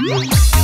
Música